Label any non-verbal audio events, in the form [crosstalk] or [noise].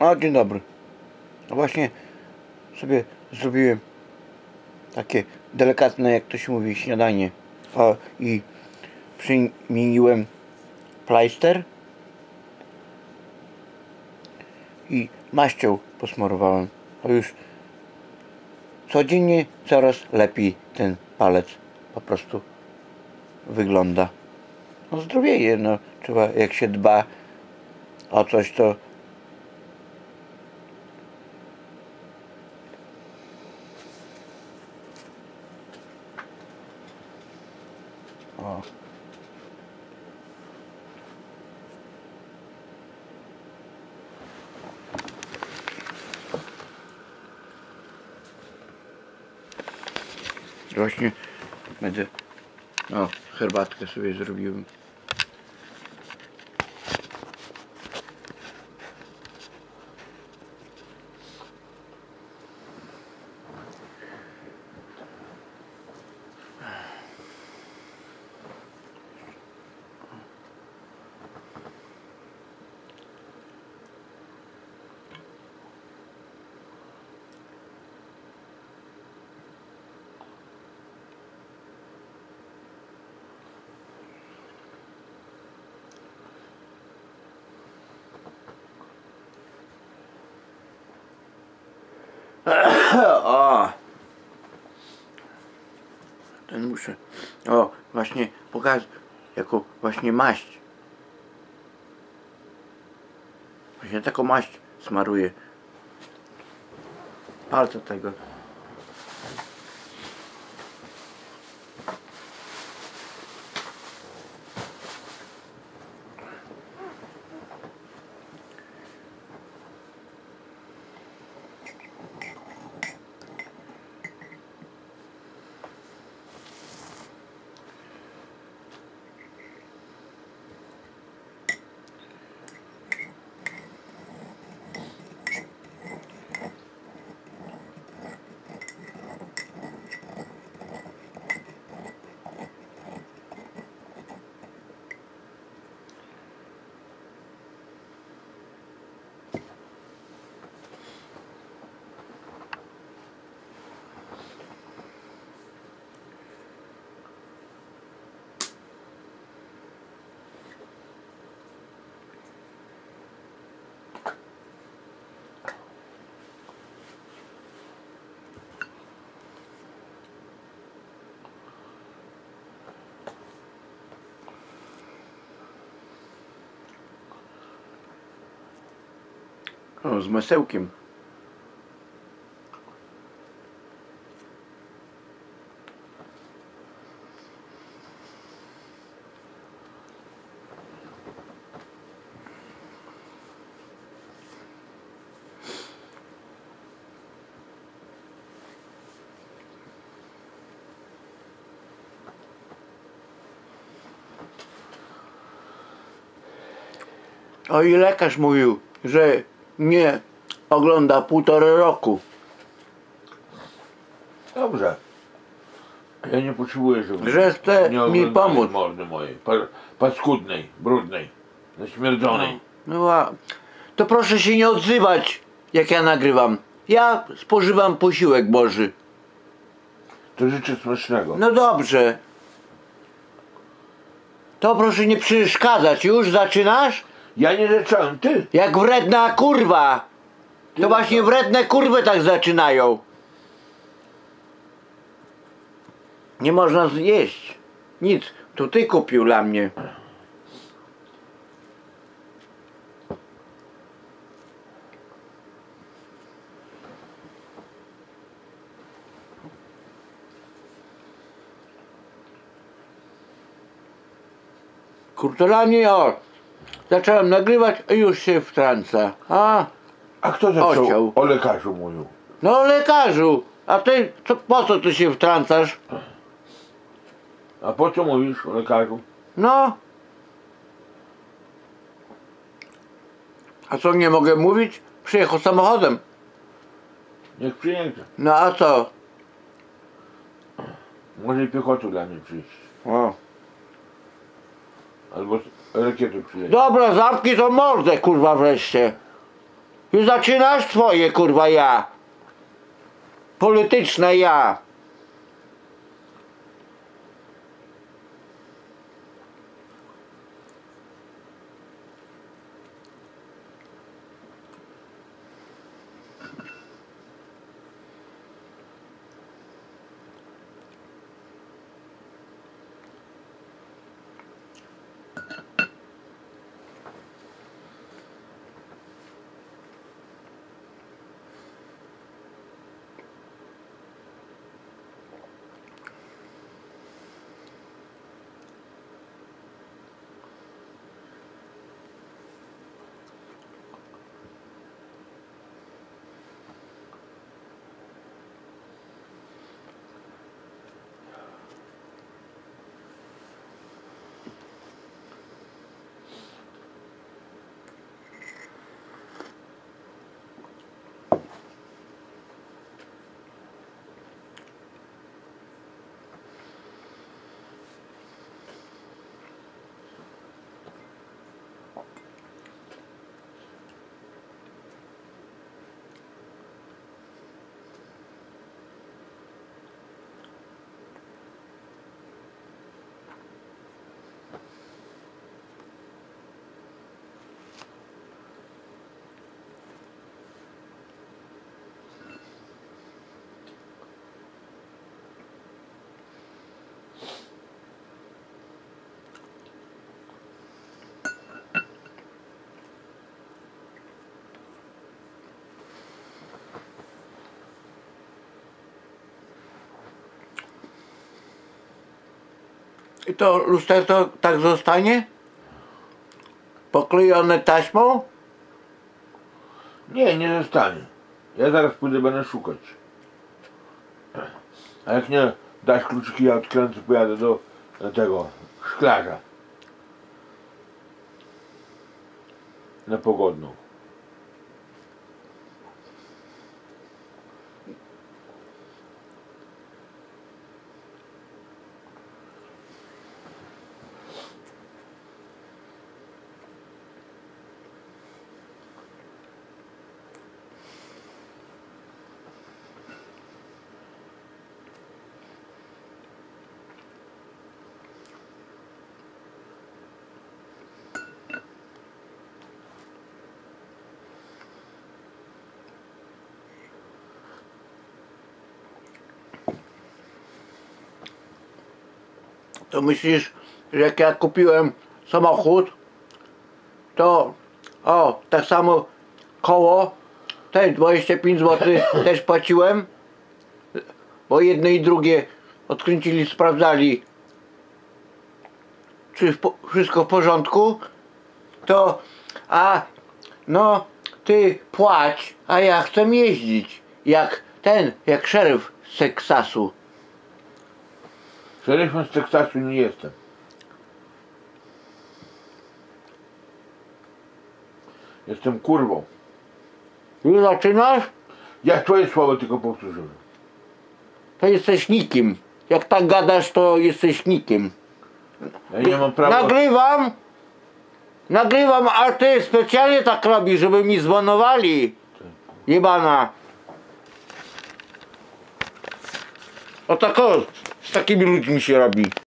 O, dzień dobry. No właśnie sobie zrobiłem takie delikatne, jak to się mówi, śniadanie. O, i przymieniłem plajster i maścią posmarowałem. To już codziennie coraz lepiej ten palec po prostu wygląda. No zdrowieje, no trzeba jak się dba o coś to o. Właśnie będę o, herbatkę sobie zrobiłem. O! Ten O, właśnie pokaż jako właśnie maść. Właśnie taką maść smaruję. Palce tego. O, z masełkiem. O i lekarz mówił, że nie ogląda półtorej roku. Dobrze. Ja nie potrzebuję, żeby Że chce nie mi oglądali pomóc. mordy mojej. Pa, paskudnej, brudnej, zaśmierdzonej. No a to proszę się nie odzywać, jak ja nagrywam. Ja spożywam posiłek Boży. To życzę smacznego. No dobrze. To proszę nie przeszkadzać. Już zaczynasz? Ja nie zacząłem, ty. Jak wredna kurwa. To właśnie wredne kurwy tak zaczynają. Nie można zjeść. Nic. To ty kupił dla mnie. Kurtolanie, o, zacząłem nagrywać i już się wtrąca. A, A kto zaczął Osioł. o lekarzu mówił? no lekarzu, a ty, co, po co ty się wtrącasz? A po co mówisz o lekarzu? No. A co, nie mogę mówić? Przyjechał samochodem. Niech przyjedzie. No a co? Może i piechotą dla mnie przyjść. O. Albo Dobra, zamknij tą mordę, kurwa, wreszcie. Już zaczynasz twoje kurwa ja. Polityczne ja. I to lusterko tak zostanie? Poklejone taśmą? Nie, nie zostanie. Ja zaraz pójdę, będę szukać. A jak nie dasz kluczyki, ja odkręcę, pojadę do, do tego szklarza. Na pogodną. Myślisz, że jak ja kupiłem samochód, to o, tak samo koło, też 25 zł [laughs] też płaciłem, bo jedne i drugie odkręcili, sprawdzali, czy wszystko w porządku, to a no ty płać, a ja chcę jeździć, jak ten, jak szeryf z Teksasu. Szeryfem z Teksasu nie jestem. Jestem kurwą. Już zaczynasz? Ja twoje słowo tylko powtórzyłem. to jesteś nikim. Jak tak gadasz, to jesteś nikim. Ja nie mam prawa. Nagrywam, nagrywam, a ty specjalnie tak robisz, żeby mi zbanowali. Jebana. O tak o, z takimi ludźmi się robi.